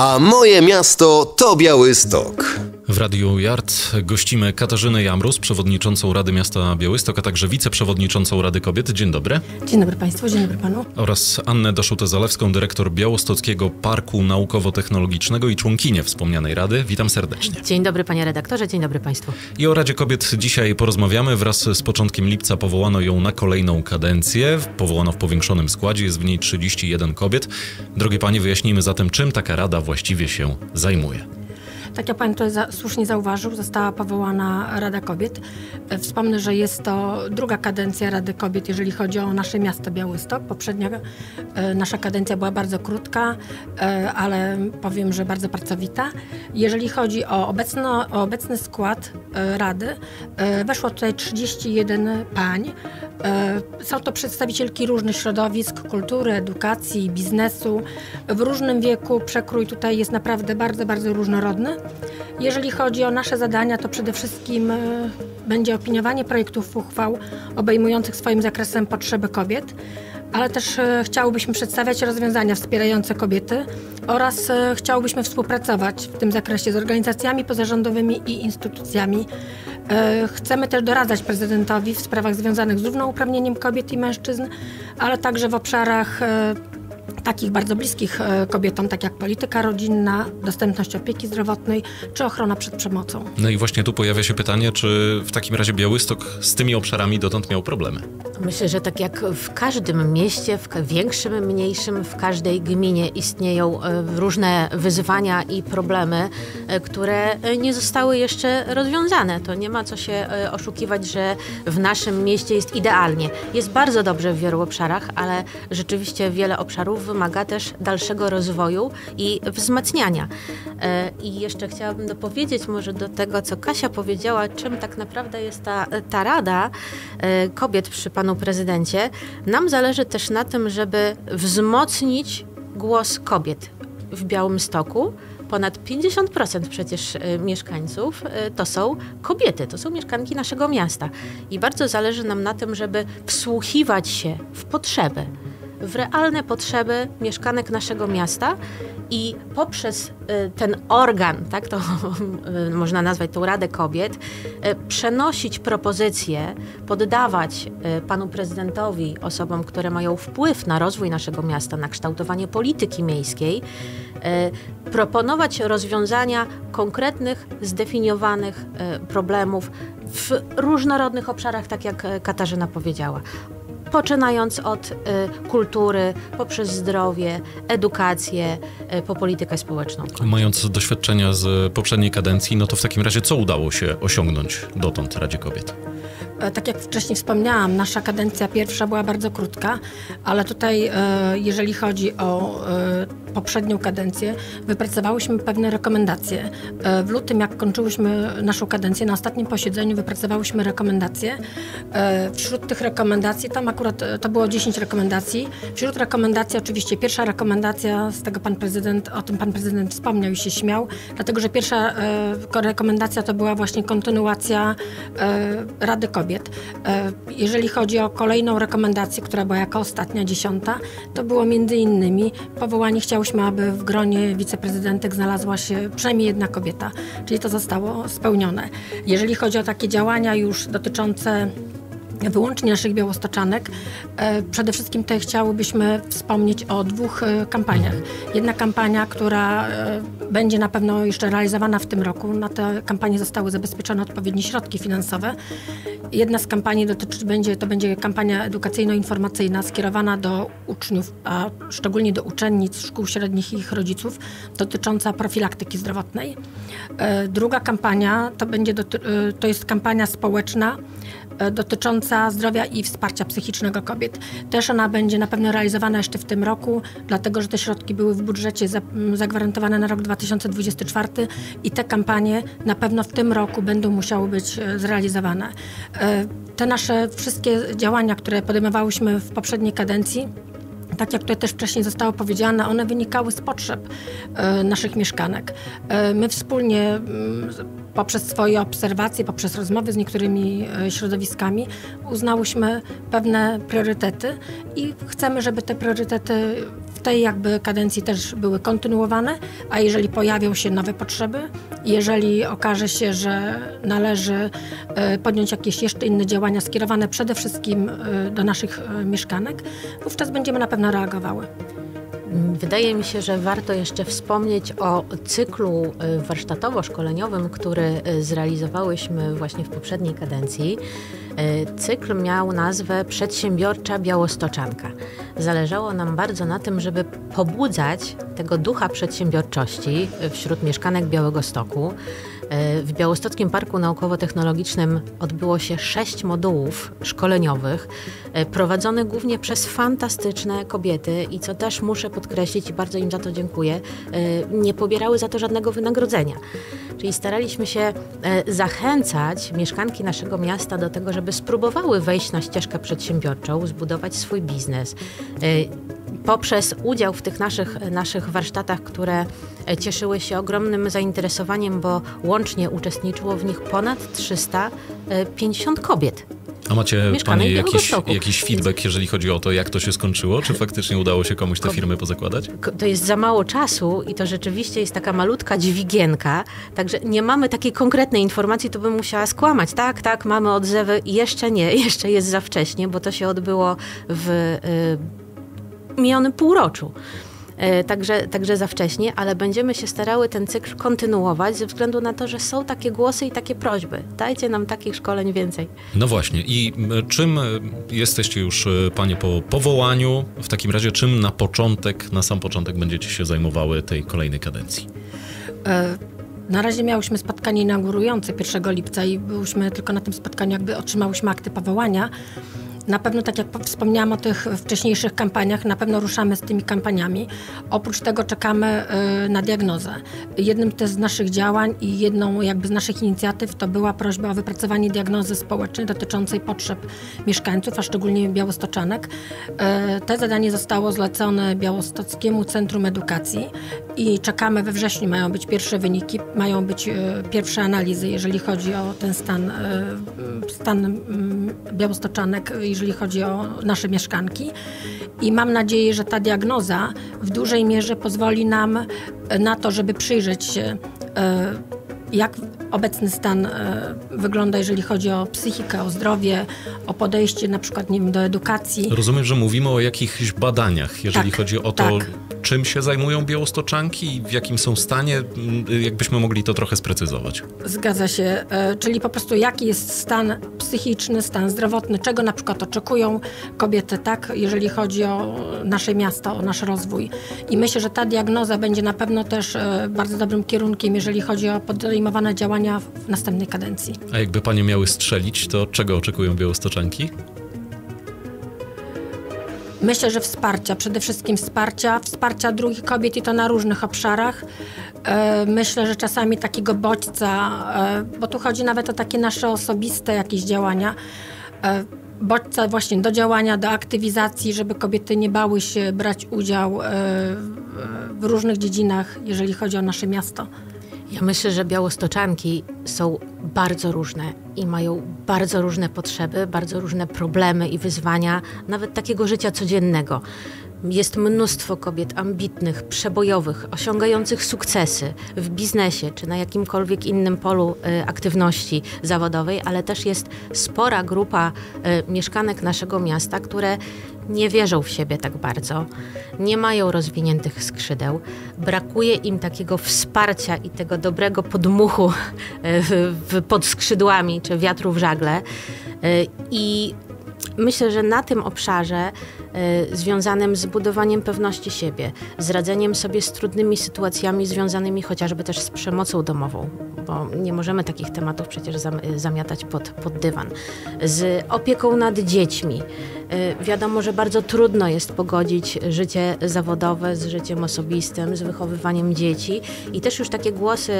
A moje miasto to Białystok. W Radiu Yard gościmy Katarzynę Jamrus, przewodniczącą Rady Miasta Białystok, a także wiceprzewodniczącą Rady Kobiet. Dzień dobry. Dzień dobry Państwu, dzień dobry Panu. Oraz Annę Daszutę-Zalewską, dyrektor Białostockiego Parku Naukowo-Technologicznego i członkinię wspomnianej Rady. Witam serdecznie. Dzień dobry Panie redaktorze, dzień dobry Państwu. I o Radzie Kobiet dzisiaj porozmawiamy. Wraz z początkiem lipca powołano ją na kolejną kadencję. Powołano w powiększonym składzie, jest w niej 31 kobiet. Drogie Panie, wyjaśnijmy zatem, czym taka Rada właściwie się zajmuje. Tak jak Pan to za, słusznie zauważył, została powołana Rada Kobiet. E, wspomnę, że jest to druga kadencja Rady Kobiet, jeżeli chodzi o nasze miasto Białystok. Poprzednia e, nasza kadencja była bardzo krótka, e, ale powiem, że bardzo pracowita. Jeżeli chodzi o, obecno, o obecny skład Rady, weszło tutaj 31 pań. Są to przedstawicielki różnych środowisk, kultury, edukacji, biznesu. W różnym wieku przekrój tutaj jest naprawdę bardzo, bardzo różnorodny. Jeżeli chodzi o nasze zadania, to przede wszystkim e, będzie opiniowanie projektów uchwał obejmujących swoim zakresem potrzeby kobiet, ale też e, chciałobyśmy przedstawiać rozwiązania wspierające kobiety oraz e, chciałobyśmy współpracować w tym zakresie z organizacjami pozarządowymi i instytucjami. Chcemy też doradzać prezydentowi w sprawach związanych z równouprawnieniem kobiet i mężczyzn, ale także w obszarach takich bardzo bliskich e, kobietom, tak jak polityka rodzinna, dostępność opieki zdrowotnej czy ochrona przed przemocą. No i właśnie tu pojawia się pytanie, czy w takim razie Białystok z tymi obszarami dotąd miał problemy? Myślę, że tak jak w każdym mieście, w większym, mniejszym, w każdej gminie istnieją e, różne wyzwania i problemy, e, które nie zostały jeszcze rozwiązane. To nie ma co się oszukiwać, że w naszym mieście jest idealnie. Jest bardzo dobrze w wielu obszarach, ale rzeczywiście wiele obszarów wymaga też dalszego rozwoju i wzmacniania. E, I jeszcze chciałabym dopowiedzieć może do tego, co Kasia powiedziała, czym tak naprawdę jest ta, ta Rada e, Kobiet przy Panu Prezydencie. Nam zależy też na tym, żeby wzmocnić głos kobiet w Białymstoku, ponad 50% przecież e, mieszkańców to są kobiety, to są mieszkanki naszego miasta. I bardzo zależy nam na tym, żeby wsłuchiwać się w potrzeby w realne potrzeby mieszkanek naszego miasta i poprzez y, ten organ, tak to y, można nazwać tą Radę Kobiet, y, przenosić propozycje, poddawać panu prezydentowi, osobom, które mają wpływ na rozwój naszego miasta, na kształtowanie polityki miejskiej, proponować rozwiązania konkretnych, zdefiniowanych problemów w różnorodnych obszarach, tak jak Katarzyna powiedziała poczynając od y, kultury, poprzez zdrowie, edukację, y, po politykę społeczną. Mając doświadczenia z poprzedniej kadencji, no to w takim razie co udało się osiągnąć dotąd Radzie Kobiet? E, tak jak wcześniej wspomniałam, nasza kadencja pierwsza była bardzo krótka, ale tutaj, e, jeżeli chodzi o e, poprzednią kadencję, wypracowałyśmy pewne rekomendacje. W lutym, jak kończyłyśmy naszą kadencję, na ostatnim posiedzeniu wypracowałyśmy rekomendacje. Wśród tych rekomendacji, tam akurat to było 10 rekomendacji. Wśród rekomendacji, oczywiście, pierwsza rekomendacja, z tego pan prezydent, o tym pan prezydent wspomniał i się śmiał, dlatego że pierwsza rekomendacja to była właśnie kontynuacja Rady Kobiet. E, jeżeli chodzi o kolejną rekomendację, która była jako ostatnia, dziesiąta, to było między innymi powołanie, chciałyśmy, aby w gronie wiceprezydentek znalazła się przynajmniej jedna kobieta, czyli to zostało spełnione. Jeżeli chodzi o takie działania już dotyczące wyłącznie naszych białostoczanek. E, przede wszystkim tutaj chciałybyśmy wspomnieć o dwóch e, kampaniach. Jedna kampania, która e, będzie na pewno jeszcze realizowana w tym roku. Na tę kampanię zostały zabezpieczone odpowiednie środki finansowe. Jedna z kampanii dotyczy, będzie, to będzie kampania edukacyjno-informacyjna skierowana do uczniów, a szczególnie do uczennic szkół średnich i ich rodziców, dotycząca profilaktyki zdrowotnej. Druga kampania to, będzie, to jest kampania społeczna dotycząca dotycząca zdrowia i wsparcia psychicznego kobiet. Też ona będzie na pewno realizowana jeszcze w tym roku, dlatego że te środki były w budżecie zagwarantowane na rok 2024 i te kampanie na pewno w tym roku będą musiały być e, zrealizowane. E, te nasze wszystkie działania, które podejmowałyśmy w poprzedniej kadencji, tak jak tutaj też wcześniej zostało powiedziane, one wynikały z potrzeb e, naszych mieszkanek. E, my wspólnie poprzez swoje obserwacje, poprzez rozmowy z niektórymi e, środowiskami uznałyśmy pewne priorytety i chcemy, żeby te priorytety w tej jakby kadencji też były kontynuowane, a jeżeli pojawią się nowe potrzeby, jeżeli okaże się, że należy e, podjąć jakieś jeszcze inne działania skierowane przede wszystkim e, do naszych mieszkanek, wówczas będziemy na pewno reagowały. Wydaje mi się, że warto jeszcze wspomnieć o cyklu y, warsztatowo-szkoleniowym, który y, zrealizowałyśmy właśnie w poprzedniej kadencji. Y, cykl miał nazwę Przedsiębiorcza Białostoczanka. Zależało nam bardzo na tym, żeby pobudzać tego ducha przedsiębiorczości wśród mieszkanek Białego Stoku. W Białostockim Parku Naukowo-Technologicznym odbyło się sześć modułów szkoleniowych, prowadzonych głównie przez fantastyczne kobiety i co też muszę podkreślić i bardzo im za to dziękuję, nie pobierały za to żadnego wynagrodzenia. Czyli staraliśmy się zachęcać mieszkanki naszego miasta do tego, żeby spróbowały wejść na ścieżkę przedsiębiorczą, zbudować swój biznes poprzez udział w tych naszych, naszych warsztatach, które cieszyły się ogromnym zainteresowaniem, bo łącznie uczestniczyło w nich ponad 350 kobiet. A macie Panie jakiś, jakiś feedback, jeżeli chodzi o to, jak to się skończyło? Czy faktycznie udało się komuś te firmy pozakładać? To jest za mało czasu i to rzeczywiście jest taka malutka dźwigienka, także nie mamy takiej konkretnej informacji, to bym musiała skłamać. Tak, tak, mamy odzewy. Jeszcze nie, jeszcze jest za wcześnie, bo to się odbyło w y, minionym półroczu. E, Także, także za wcześnie, ale będziemy się starały ten cykl kontynuować ze względu na to, że są takie głosy i takie prośby. Dajcie nam takich szkoleń więcej. No właśnie. I czym e, jesteście już e, Panie po powołaniu? W takim razie czym na początek, na sam początek będziecie się zajmowały tej kolejnej kadencji? E, Na razie miałyśmy spotkanie inaugurujące 1 lipca i byłyśmy tylko na tym spotkaniu, jakby otrzymałyśmy akty powołania. Na pewno, tak jak po- wspomniałam o tych wcześniejszych kampaniach, na pewno ruszamy z tymi kampaniami. Oprócz tego czekamy e, na diagnozę. Jednym z naszych działań i jedną jakby z naszych inicjatyw to była prośba o wypracowanie diagnozy społecznej dotyczącej potrzeb mieszkańców, a szczególnie białostoczanek. E, Te zadanie zostało zlecone Białostockiemu Centrum Edukacji i czekamy we wrześniu. Mają być pierwsze wyniki, mają być e, pierwsze analizy, jeżeli chodzi o ten stan, stan mm, białostoczanek, jeżeli chodzi o nasze mieszkanki. I mam nadzieję, że ta diagnoza w dużej mierze pozwoli nam na to, żeby przyjrzeć się e, jak obecny stan e, wygląda, jeżeli chodzi o psychikę, o zdrowie, o podejście na przykład nie wiem, do edukacji. Rozumiem, że mówimy o jakichś badaniach, jeżeli Tak, chodzi o to, tak. czym się zajmują białostoczanki i w jakim są stanie. M, Jakbyśmy mogli to trochę sprecyzować. Zgadza się, e, czyli po prostu jaki jest stan psychiczny, stan zdrowotny, czego na przykład oczekują kobiety, tak, jeżeli chodzi o nasze miasto, o nasz rozwój. I myślę, że ta diagnoza będzie na pewno też e, bardzo dobrym kierunkiem, jeżeli chodzi o podejmowane działania w następnej kadencji. A jakby Panie miały strzelić, to czego oczekują białostoczanki? Myślę, że wsparcia, przede wszystkim wsparcia, wsparcia drugich kobiet i to na różnych obszarach. E, Myślę, że czasami takiego bodźca, e, bo tu chodzi nawet o takie nasze osobiste jakieś działania, e, bodźca właśnie do działania, do aktywizacji, żeby kobiety nie bały się brać udział w różnych dziedzinach, jeżeli chodzi o nasze miasto. Ja myślę, że białostoczanki są bardzo różne i mają bardzo różne potrzeby, bardzo różne problemy i wyzwania, nawet takiego życia codziennego. Jest mnóstwo kobiet ambitnych, przebojowych, osiągających sukcesy w biznesie czy na jakimkolwiek innym polu y, aktywności zawodowej, ale też jest spora grupa y, mieszkanek naszego miasta, które nie wierzą w siebie tak bardzo, nie mają rozwiniętych skrzydeł, brakuje im takiego wsparcia i tego dobrego podmuchu w, pod skrzydłami czy wiatru w żagle. E, I myślę, że na tym obszarze e, związanym z budowaniem pewności siebie, z radzeniem sobie z trudnymi sytuacjami związanymi chociażby też z przemocą domową, bo nie możemy takich tematów przecież zam- zamiatać pod, pod dywan, z opieką nad dziećmi. E, Wiadomo, że bardzo trudno jest pogodzić życie zawodowe z życiem osobistym, z wychowywaniem dzieci i też już takie głosy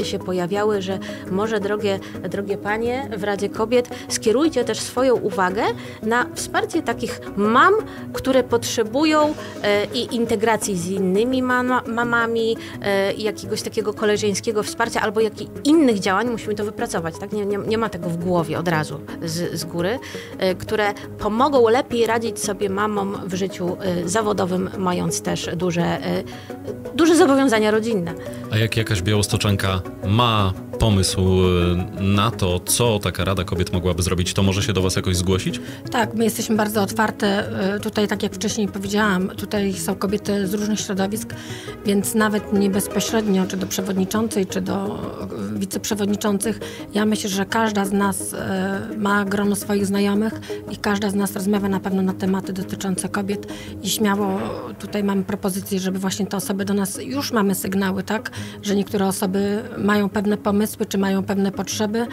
e, się pojawiały, że może drogie, drogie panie w Radzie Kobiet skierujcie też swoją uwagę na wsparcie takich mam, które potrzebują e, i integracji z innymi mama, mamami, jakiegoś takiego koleżeńskiego wsparcia albo jak innych działań, musimy to wypracować, tak? Nie, nie, nie ma tego w głowie od razu z, z góry, które pomogą lepiej radzić sobie mamom w życiu y, zawodowym, mając też duże, y, duże zobowiązania rodzinne. A jak jakaś białostoczanka ma pomysł e, na to, co taka Rada Kobiet mogłaby zrobić, to może się do Was jakoś zgłosić? Tak, my jesteśmy bardzo otwarte. Y, Tutaj, tak jak wcześniej powiedziałam, tutaj są kobiety z różnych środowisk, więc nawet nie bezpośrednio, czy do przewodniczącej, czy do y, wiceprzewodniczących, ja myślę, że każda z nas y, ma grono swoich znajomych i każda z nas rozmawia na pewno na tematy dotyczące kobiet i śmiało tutaj mamy propozycję, żeby właśnie te osoby do nas, już mamy sygnały, tak, że niektóre osoby mają pewne pomysły, czy mają pewne potrzeby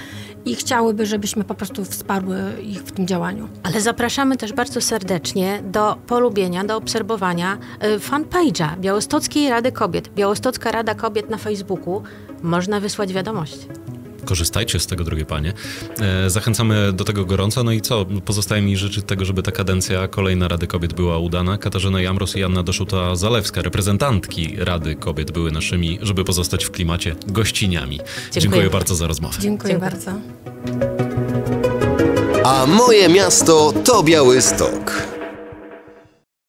i chciałyby, żebyśmy po prostu wsparły ich w tym działaniu. Ale zapraszamy też bardzo serdecznie do polubienia, do obserwowania y, fanpage'a Białostockiej Rady Kobiet. Białostocka Rada Kobiet na Facebooku. Można wysłać wiadomość. Korzystajcie z tego, drogie panie. E, Zachęcamy do tego gorąco. No i co? Pozostaje mi życzyć tego, żeby ta kadencja kolejna Rady Kobiet była udana. Katarzyna Jamros i Anna Doszuta-Zalewska, reprezentantki Rady Kobiet, były naszymi, żeby pozostać w klimacie, gościniami. Dziękuję bardzo za rozmowę. Dziękuję, Dziękuję. bardzo. A moje miasto to Białystok.